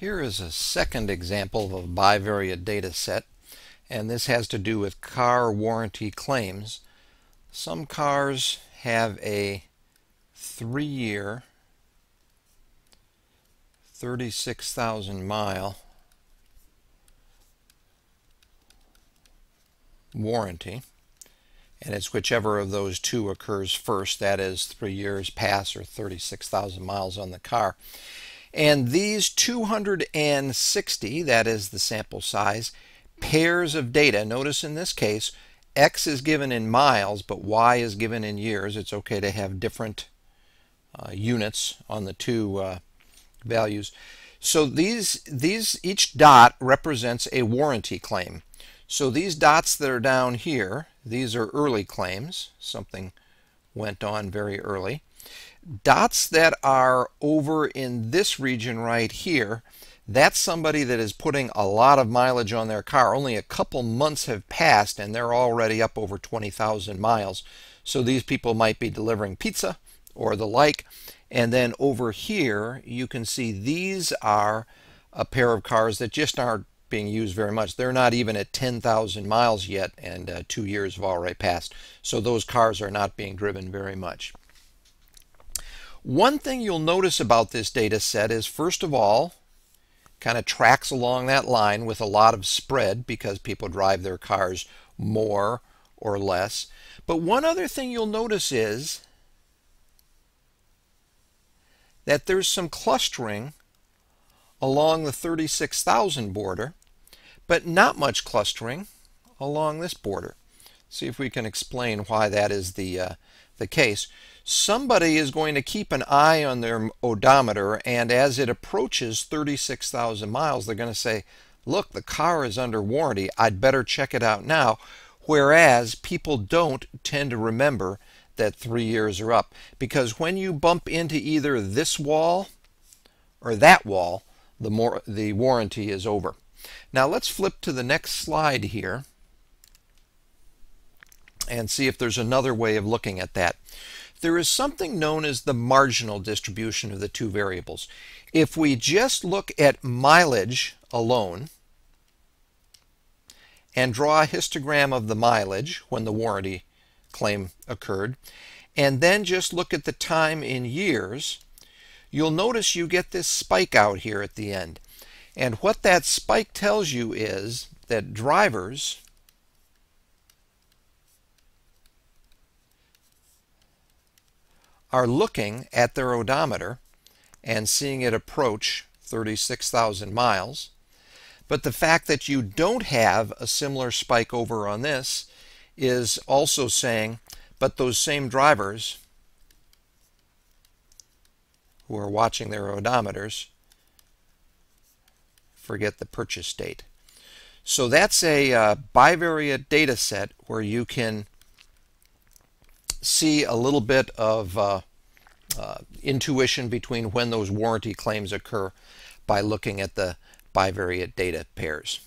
Here is a second example of a bivariate data set, and this has to do with car warranty claims. Some cars have a three-year, 36,000 mile warranty, and it's whichever of those two occurs first, that is three years pass or 36,000 miles on the car. And these 260, that is the sample size, pairs of data, notice in this case, X is given in miles, but Y is given in years. It's okay to have different uh, units on the two uh, values. So these, these, each dot represents a warranty claim. So these dots that are down here, these are early claims. Something went on very early. Dots that are over in this region right here, that's somebody that is putting a lot of mileage on their car. Only a couple months have passed and they're already up over 20,000 miles. So these people might be delivering pizza or the like. And then over here, you can see these are a pair of cars that just aren't being used very much. They're not even at 10,000 miles yet, and uh, two years have already passed. So those cars are not being driven very much. One thing you'll notice about this data set is, first of all, kind of tracks along that line with a lot of spread because people drive their cars more or less. But one other thing you'll notice is that there's some clustering along the 36,000 border, but not much clustering along this border. See if we can explain why that is the, uh, the case. Somebody is going to keep an eye on their odometer and as it approaches 36,000 miles they're going to say look the car is under warranty. I'd better check it out now. Whereas people don't tend to remember that three years are up because when you bump into either this wall or that wall the more the warranty is over now let's flip to the next slide here and see if there's another way of looking at that there is something known as the marginal distribution of the two variables. If we just look at mileage alone and draw a histogram of the mileage when the warranty claim occurred, and then just look at the time in years, you'll notice you get this spike out here at the end. And what that spike tells you is that drivers are looking at their odometer and seeing it approach 36,000 miles. But the fact that you don't have a similar spike over on this is also saying, but those same drivers who are watching their odometers forget the purchase date. So that's a uh, bivariate data set where you can see a little bit of uh, uh, intuition between when those warranty claims occur by looking at the bivariate data pairs.